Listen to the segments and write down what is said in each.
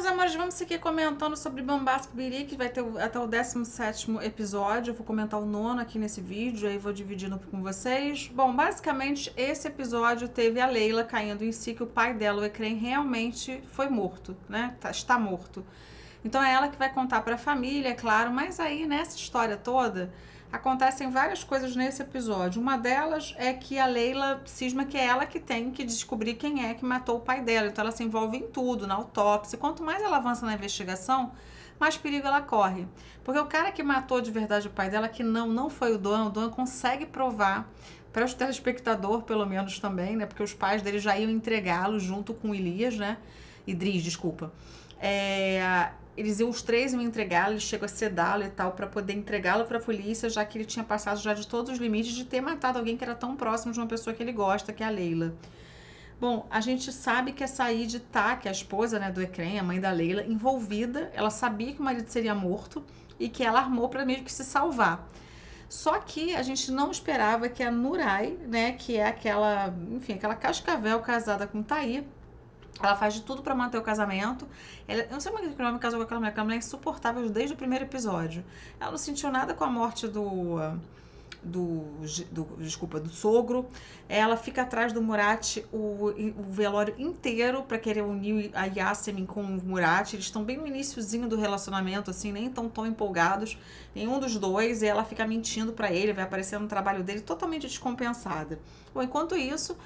meus amores, vamos seguir comentando sobre Bombastic Biri, que vai ter até o 17 episódio. Eu vou comentar o nono aqui nesse vídeo, aí vou dividindo com vocês. Bom, basicamente, esse episódio teve a Leila caindo em si, que o pai dela, o Ecrem, realmente foi morto, né? Tá, está morto. Então é ela que vai contar para a família, é claro, mas aí nessa história toda acontecem várias coisas nesse episódio. Uma delas é que a Leila cisma que é ela que tem que descobrir quem é que matou o pai dela. Então ela se envolve em tudo, na autópsia. Quanto mais ela avança na investigação, mais perigo ela corre. Porque o cara que matou de verdade o pai dela, que não, não foi o Doan, o Doan consegue provar para o telespectador, pelo menos também, né? Porque os pais dele já iam entregá-lo junto com Elias, né? Idris, desculpa. É, eles iam os três me entregar, ele chegou a sedá-lo e tal, para poder entregá-lo para a polícia, já que ele tinha passado já de todos os limites de ter matado alguém que era tão próximo de uma pessoa que ele gosta, que é a Leila. Bom, a gente sabe que a Said tá, que é a esposa né, do Ecrem, a mãe da Leila, envolvida. Ela sabia que o marido seria morto e que ela armou para meio que se salvar. Só que a gente não esperava que a Nurai, né, que é aquela, enfim, aquela cascavel casada com Taí, ela faz de tudo para manter o casamento. Ela, eu não sei como é que me casou com aquela mulher, aquela mulher é insuportável desde o primeiro episódio. Ela não sentiu nada com a morte do. Do, do, desculpa, do sogro. Ela fica atrás do Murat o, o velório inteiro para querer unir a Yasemin com o Murat. Eles estão bem no iníciozinho do relacionamento, assim, nem tão tão empolgados. Nenhum dos dois. E ela fica mentindo para ele, vai aparecer no trabalho dele totalmente descompensada. Bom, enquanto isso,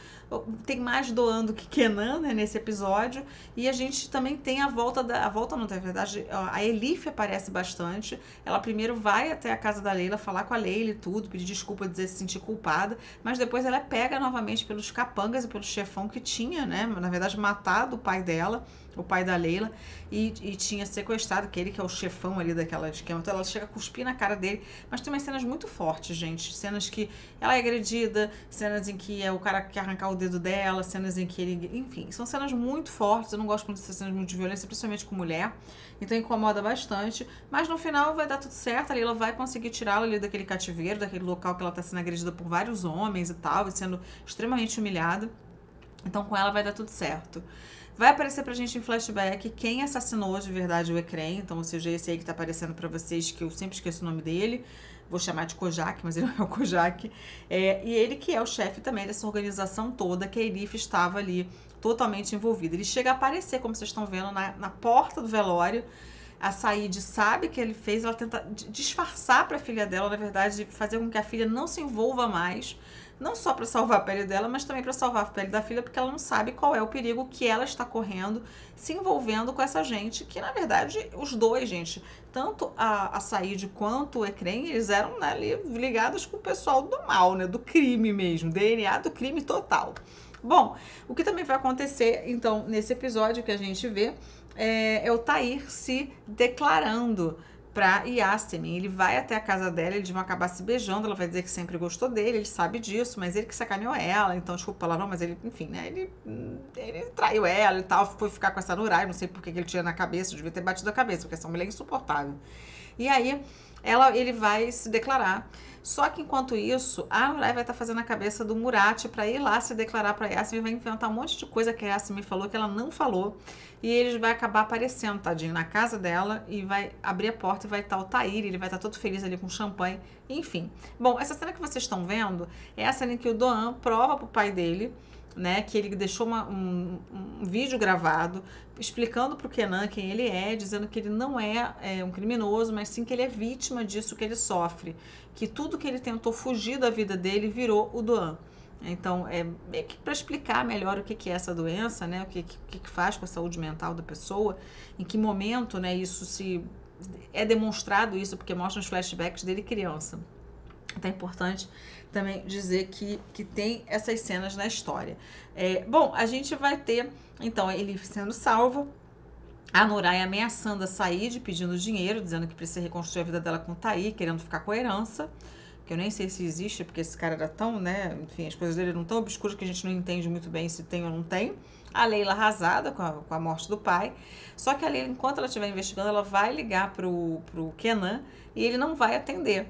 tem mais doando que Kenan né, nesse episódio. E a gente também tem a volta da. A volta não, na verdade, a Elif aparece bastante. Ela primeiro vai até a casa da Leila falar com a Leila e tudo, pedir desculpa, dizer se sentir culpada. Mas depois ela é pega novamente pelos capangas e pelo chefão que tinha, né? Na verdade, matado o pai dela o pai da Leila, e, e, tinha sequestrado aquele que é o chefão ali daquela esquema. Então ela chega a cuspir na cara dele. Mas tem umas cenas muito fortes, gente. Cenas que ela é agredida, cenas em que é o cara que quer arrancar o dedo dela, cenas em que ele. Enfim, são cenas muito fortes. Eu não gosto muito dessas cenas muito de violência, principalmente com mulher. Então incomoda bastante. Mas no final vai dar tudo certo. A Leila vai conseguir tirá-la ali daquele cativeiro, daquele local que ela está sendo agredida por vários homens e tal, e sendo extremamente humilhada. Então com ela vai dar tudo certo. Vai aparecer pra gente em flashback quem assassinou de verdade o Ecrem. Então, ou seja, esse aí que tá aparecendo para vocês, que eu sempre esqueço o nome dele. Vou chamar de Kojak, mas ele não é o Kojak. É, e ele que é o chefe também dessa organização toda, que a Elif estava ali totalmente envolvida. Ele chega a aparecer, como vocês estão vendo, na, na porta do velório. A Said sabe que ele fez, ela tenta disfarçar para a filha dela, na verdade, fazer com que a filha não se envolva mais não só para salvar a pele dela, mas também para salvar a pele da filha, porque ela não sabe qual é o perigo que ela está correndo se envolvendo com essa gente, que na verdade os dois, gente, tanto a, a Said quanto o Ecrem, eles eram né, ali, ligados com o pessoal do mal, né, do crime mesmo, DNA do crime total. Bom, o que também vai acontecer, então, nesse episódio que a gente vê, é, é o Tair se declarando pra Yasemin. Ele vai até a casa dela, eles vão acabar se beijando, ela vai dizer que sempre gostou dele, ele sabe disso, mas ele que sacaneou ela, então, desculpa não, mas ele, enfim, né, ele, ele traiu ela e tal, foi ficar com essa Nurai, não sei por que ele tinha na cabeça, devia ter batido a cabeça, porque essa mulher é insuportável. E aí, ela, ele vai se declarar. Só que enquanto isso, a Nurai vai estar tá fazendo a cabeça do Murat para ir lá se declarar para Yasmin, vai inventar um monte de coisa que a Yasmin falou que ela não falou. E eles vai acabar aparecendo, tadinho, na casa dela e vai abrir a porta e vai estar o Tair, ele vai estar todo feliz ali com champanhe, enfim. Bom, essa cena que vocês estão vendo é a cena em que o Doan prova pro pai dele né, que ele deixou uma, um, um, vídeo gravado explicando para o Kenan quem ele é, dizendo que ele não é, é, um criminoso, mas sim que ele é vítima disso que ele sofre, que tudo que ele tentou fugir da vida dele virou o Doan. Então, é meio que para explicar melhor o que, que é essa doença, né, o que, que, que faz com a saúde mental da pessoa, em que momento né, isso se é demonstrado isso, porque mostra os flashbacks dele criança. Então é importante também dizer que, que tem essas cenas na história. É, bom, a gente vai ter, então, ele sendo salvo, a Nurai ameaçando a Said, pedindo dinheiro, dizendo que precisa reconstruir a vida dela com o Taí, querendo ficar com a herança, que eu nem sei se existe, porque esse cara era tão, né, enfim, as coisas dele eram tão obscuras que a gente não entende muito bem se tem ou não tem. A Leila arrasada com a, com a morte do pai. Só que a Leila, enquanto ela estiver investigando, ela vai ligar pro, pro Kenan e ele não vai atender.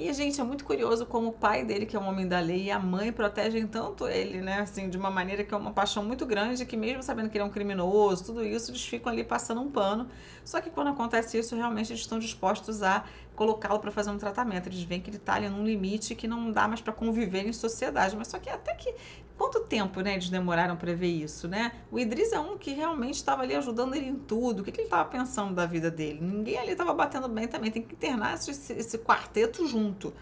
E, gente, é muito curioso como o pai dele, que é um homem da lei, e a mãe protegem tanto ele, né? Assim, de uma maneira que é uma paixão muito grande, que mesmo sabendo que ele é um criminoso, tudo isso, eles ficam ali passando um pano. Só que quando acontece isso, realmente eles estão dispostos a colocá-lo para fazer um tratamento. Eles veem que ele está ali num limite que não dá mais para conviver em sociedade. Mas só que até que quanto tempo, né, eles demoraram para ver isso, né? O Idris é um que realmente estava ali ajudando ele em tudo. O que, que ele estava pensando da vida dele? Ninguém ali estava batendo bem também. Tem que internar esse, esse quarteto junto,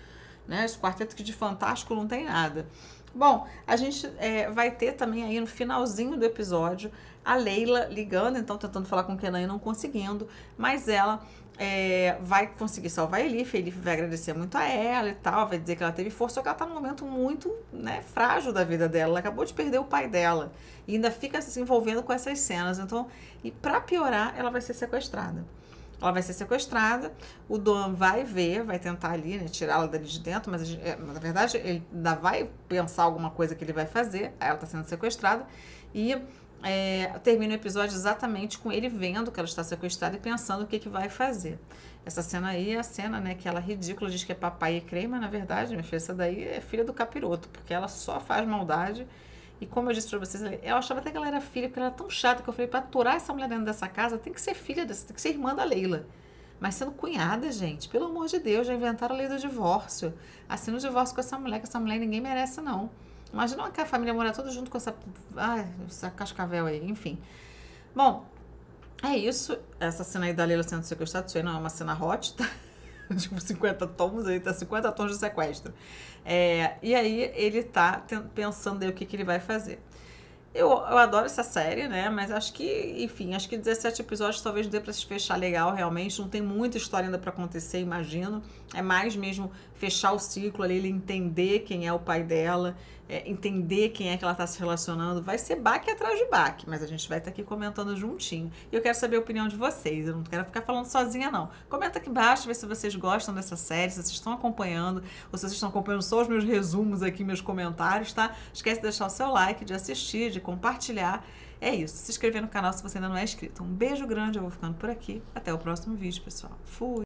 né? Esse quarteto que de fantástico não tem nada. Bom, a gente é, vai ter também aí no finalzinho do episódio a Leila ligando, então tentando falar com o Kenan e não conseguindo, mas ela é, vai conseguir salvar a Elif, a Elif vai agradecer muito a ela e tal, vai dizer que ela teve força, só que ela tá num momento muito né, frágil da vida dela, ela acabou de perder o pai dela e ainda fica se envolvendo com essas cenas, então, e para piorar, ela vai ser sequestrada. Ela vai ser sequestrada, o Dom vai ver, vai tentar ali, né, tirá-la dali de dentro, mas é, na verdade ele ainda vai pensar alguma coisa que ele vai fazer, ela tá sendo sequestrada, e é, termina o episódio exatamente com ele vendo que ela está sequestrada e pensando o que, que vai fazer. Essa cena aí é a cena, né, que ela ridícula, diz que é papai e creme, mas na verdade, minha filha, essa daí é filha do capiroto, porque ela só faz maldade. E como eu disse pra vocês, eu achava até que ela era filha, porque ela era tão chata que eu falei, pra aturar essa mulher dentro dessa casa, tem que ser filha dessa, tem que ser irmã da Leila. Mas sendo cunhada, gente, pelo amor de Deus, já inventaram a lei do divórcio. Assina o divórcio com essa mulher, que essa mulher ninguém merece, não. Imagina que a família morar toda junto com essa, ah, essa cascavel aí, enfim. Bom, é isso. Essa cena aí da Leila sendo sequestrada, isso aí não é uma cena hot, tá? tipo 50 tons, aí tá 50 tons de sequestro. É, e aí ele tá pensando aí o que, que ele vai fazer. Eu, eu adoro essa série, né? Mas acho que, enfim, acho que 17 episódios talvez dê para se fechar legal, realmente. Não tem muita história ainda para acontecer, imagino. É mais mesmo fechar o ciclo ali, ele entender quem é o pai dela é, entender quem é que ela está se relacionando. Vai ser baque atrás de baque, mas a gente vai estar tá aqui comentando juntinho. E eu quero saber a opinião de vocês. Eu não quero ficar falando sozinha, não. Comenta aqui embaixo, vê se vocês gostam dessa série, se vocês estão acompanhando, ou se vocês estão acompanhando só os meus resumos aqui, meus comentários, tá? Esquece de deixar o seu like, de assistir, de compartilhar. É isso. Se inscrever no canal se você ainda não é inscrito. Um beijo grande, eu vou ficando por aqui. Até o próximo vídeo, pessoal. Fui!